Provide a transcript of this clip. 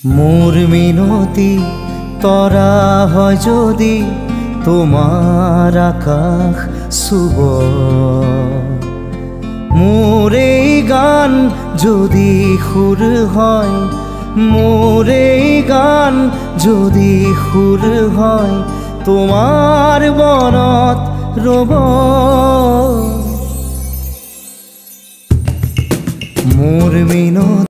মোৰ মিনতি তৰা হয় যদি তোমাৰ আকাশ চুব মোৰ এই গান যদি সুৰ হয় মোৰ এই গান যদি সুৰ হয় তোমাৰ মনত ৰ'ব মোৰ মিনতি